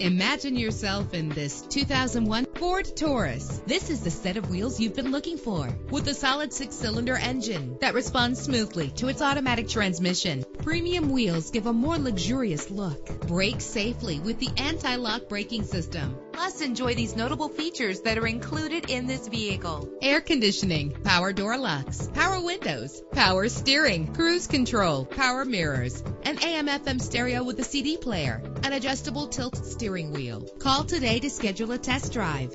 Imagine yourself in this 2001 Ford Taurus. This is the set of wheels you've been looking for with a solid six cylinder engine that responds smoothly to its automatic transmission. Premium wheels give a more luxurious look. Brake safely with the anti lock braking system. Plus, enjoy these notable features that are included in this vehicle air conditioning, power door locks, power windows, power steering, cruise control, power mirrors, an AM FM stereo with a CD player, an adjustable tilt steering wheel. Call today to schedule a test drive.